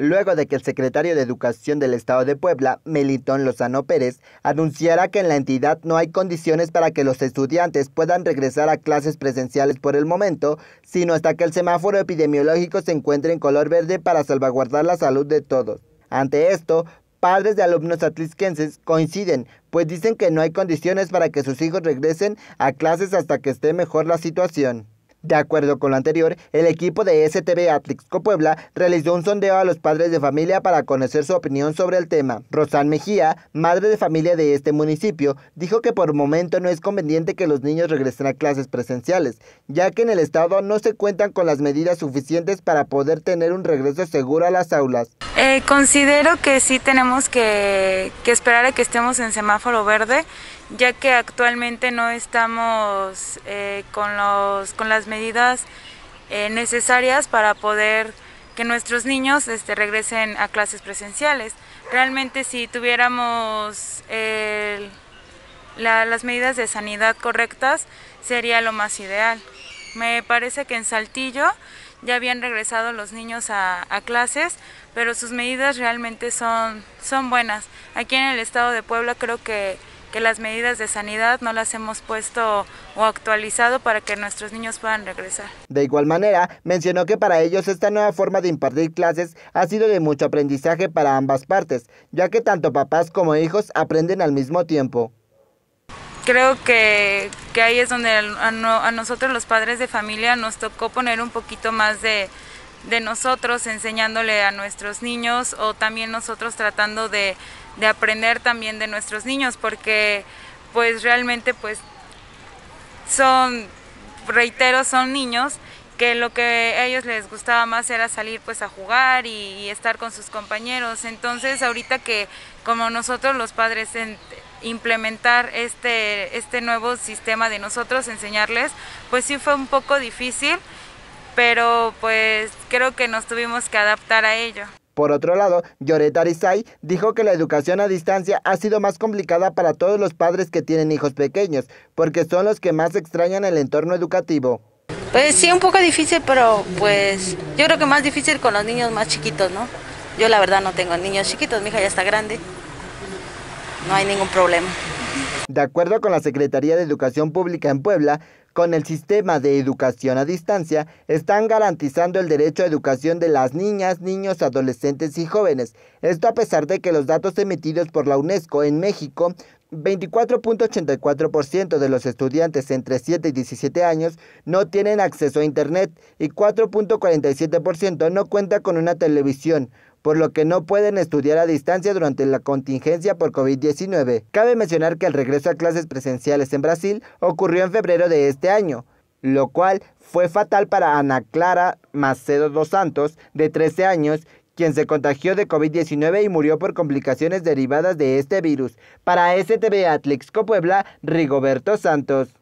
luego de que el secretario de Educación del Estado de Puebla, Melitón Lozano Pérez, anunciara que en la entidad no hay condiciones para que los estudiantes puedan regresar a clases presenciales por el momento, sino hasta que el semáforo epidemiológico se encuentre en color verde para salvaguardar la salud de todos. Ante esto, padres de alumnos atlisquenses coinciden, pues dicen que no hay condiciones para que sus hijos regresen a clases hasta que esté mejor la situación. De acuerdo con lo anterior, el equipo de STV Atlixco Puebla realizó un sondeo a los padres de familia para conocer su opinión sobre el tema. Rosan Mejía, madre de familia de este municipio, dijo que por momento no es conveniente que los niños regresen a clases presenciales, ya que en el estado no se cuentan con las medidas suficientes para poder tener un regreso seguro a las aulas. Eh, considero que sí tenemos que, esperar a que estemos en semáforo verde ya que actualmente no estamos eh, con, los, con las medidas eh, necesarias para poder que nuestros niños este, regresen a clases presenciales. Realmente si tuviéramos las medidas de sanidad correctas sería lo más ideal. Me parece que en Saltillo ya habían regresado los niños a, clases, pero sus medidas realmente son, son buenas. Aquí en el estado de Puebla creo que que las medidas de sanidad no las hemos puesto o actualizado para que nuestros niños puedan regresar. De igual manera, mencionó que para ellos esta nueva forma de impartir clases ha sido de mucho aprendizaje para ambas partes, ya que tanto papás como hijos aprenden al mismo tiempo. Creo que, que ahí es donde a, nosotros los padres de familia nos tocó poner un poquito más de, de nosotros enseñándole a nuestros niños o también nosotros tratando de, de, aprender también de nuestros niños porque pues realmente pues son, reitero, son niños que lo que a ellos les gustaba más era salir pues a jugar y, estar con sus compañeros. Entonces ahorita que como nosotros los padres implementar este, este nuevo sistema de nosotros, enseñarles, pues sí fue un poco difícil pero pues creo que nos tuvimos que adaptar a ello. Por otro lado, Yoret Arizay dijo que la educación a distancia ha sido más complicada para todos los padres que tienen hijos pequeños, porque son los que más extrañan el entorno educativo. Pues sí, un poco difícil, pero pues yo creo que más difícil con los niños más chiquitos, ¿no? Yo la verdad no tengo niños chiquitos, mi hija ya está grande, no hay ningún problema. De acuerdo con la Secretaría de Educación Pública en Puebla, con el sistema de educación a distancia, están garantizando el derecho a educación de las niñas, niños, adolescentes y jóvenes. Esto a pesar de que los datos emitidos por la UNESCO en México 24.84% de los estudiantes entre 7 y 17 años no tienen acceso a Internet y 4.47% no cuenta con una televisión, por lo que no pueden estudiar a distancia durante la contingencia por COVID-19. Cabe mencionar que el regreso a clases presenciales en Brasil ocurrió en febrero de este año, lo cual fue fatal para Ana Clara Macedo dos Santos, de 13 años, quien se contagió de COVID-19 y murió por complicaciones derivadas de este virus. Para STV Atlixco Puebla, Rigoberto Santos.